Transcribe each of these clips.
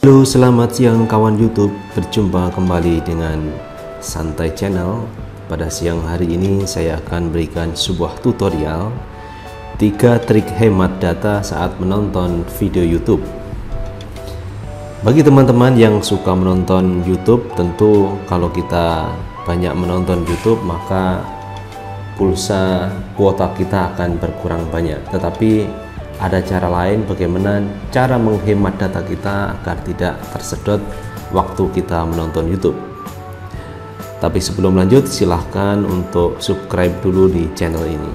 Halo selamat siang kawan YouTube. Berjumpa kembali dengan Santai Channel. Pada siang hari ini saya akan berikan sebuah tutorial tiga trik hemat data saat menonton video YouTube. Bagi teman-teman yang suka menonton YouTube Tentu kalau kita banyak menonton YouTube Maka pulsa kuota kita akan berkurang banyak. Tetapi ada cara lain bagaimana cara menghemat data kita agar tidak tersedot waktu kita menonton YouTube. Tapi sebelum lanjut, silahkan untuk subscribe dulu di channel ini.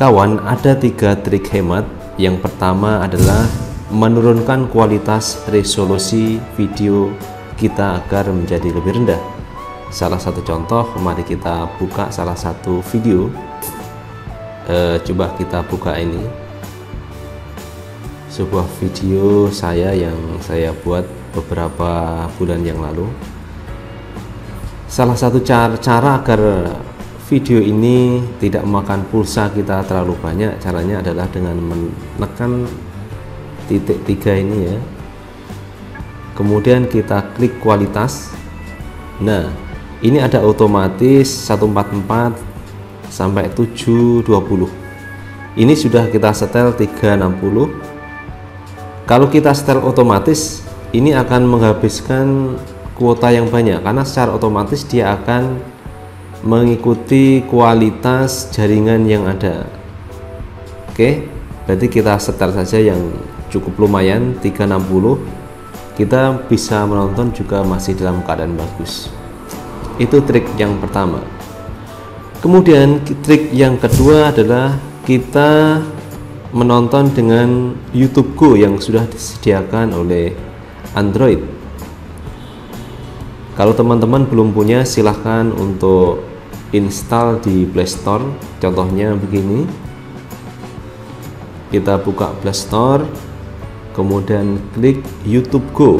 Kawan, ada tiga trik hemat. Yang pertama adalah menurunkan kualitas resolusi video kita agar menjadi lebih rendah. Salah satu contoh, mari kita buka salah satu video uh, coba kita buka ini. Sebuah video saya yang saya buat beberapa bulan yang lalu. Salah satu cara, cara agar video ini tidak memakan pulsa kita terlalu banyak caranya adalah dengan menekan titik tiga ini ya. Kemudian kita klik kualitas. Nah ini ada otomatis 144 sampai 720 ini sudah kita setel 360 kalau kita setel otomatis ini akan menghabiskan kuota yang banyak karena secara otomatis dia akan mengikuti kualitas jaringan yang ada. Oke berarti kita setel saja yang cukup lumayan 360 kita bisa menonton juga masih dalam keadaan bagus. Itu trik yang pertama Kemudian trik yang kedua adalah kita menonton dengan YouTube Go yang sudah disediakan oleh Android. Kalau teman-teman belum punya silahkan untuk install di Play Store. Contohnya begini. Kita buka Play Store, kemudian klik YouTube Go.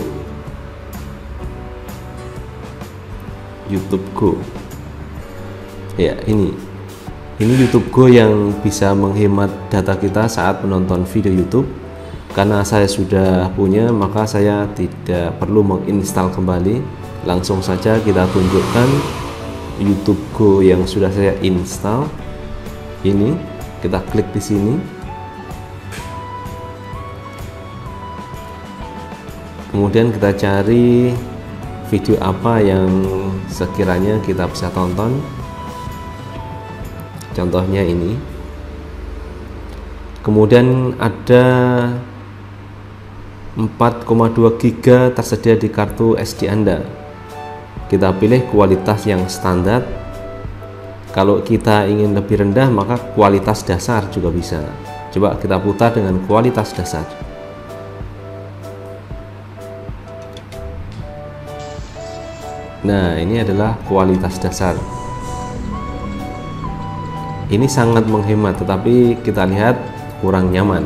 YouTube Go ya ini. Ini YouTube Go yang bisa menghemat data kita saat menonton video YouTube. Karena saya sudah punya maka saya tidak perlu menginstal kembali. Langsung saja kita tunjukkan YouTube Go yang sudah saya install. Ini kita klik di sini. Kemudian kita cari video apa yang sekiranya kita bisa tonton contohnya ini. Kemudian ada 4,2 giga tersedia di kartu SD Anda. Kita pilih kualitas yang standar. Kalau kita ingin lebih rendah maka kualitas dasar juga bisa. Coba kita putar dengan kualitas dasar. Nah ini adalah kualitas dasar ini sangat menghemat tetapi kita lihat kurang nyaman.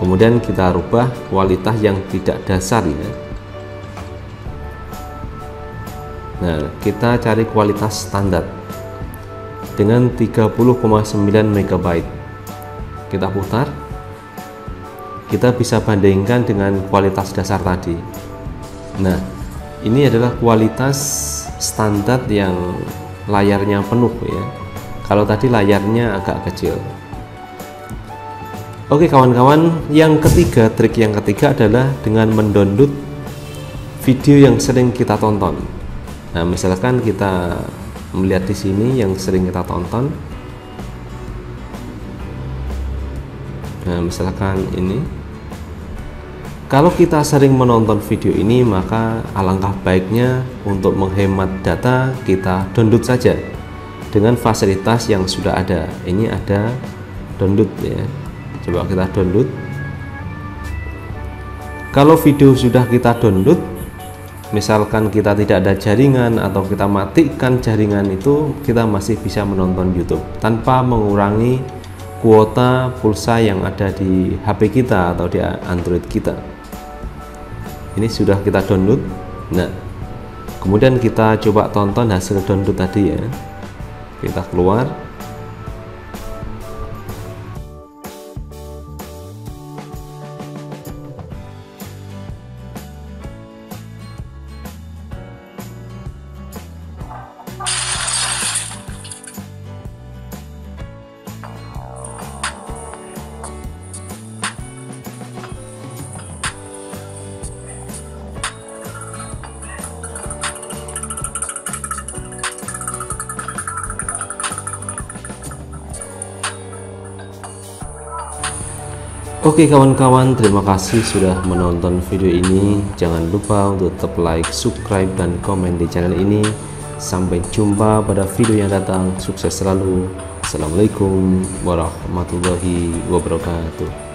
Kemudian kita rubah kualitas yang tidak dasar ya nah kita cari kualitas standar. Dengan 30,9 MB kita putar. Kita bisa bandingkan dengan kualitas dasar tadi. Nah ini adalah kualitas standar yang layarnya penuh ya kalau tadi layarnya agak kecil. Oke kawan-kawan yang ketiga trik yang ketiga adalah dengan mendownload video yang sering kita tonton. Nah misalkan kita melihat di sini yang sering kita tonton. Nah misalkan ini. Kalau kita sering menonton video ini maka alangkah baiknya untuk menghemat data kita download saja dengan fasilitas yang sudah ada. Ini ada download ya. Coba kita download. Kalau video sudah kita download misalkan kita tidak ada jaringan atau kita matikan jaringan itu kita masih bisa menonton YouTube tanpa mengurangi kuota pulsa yang ada di HP kita atau di Android kita. Ini sudah kita download. Nah kemudian kita coba tonton hasil download tadi ya kita keluar Oke kawan-kawan, terima kasih sudah menonton video ini. Jangan lupa untuk tetap like, subscribe, dan komen di channel ini. Sampai jumpa pada video yang datang. Sukses selalu. Assalamualaikum warahmatullahi wabarakatuh.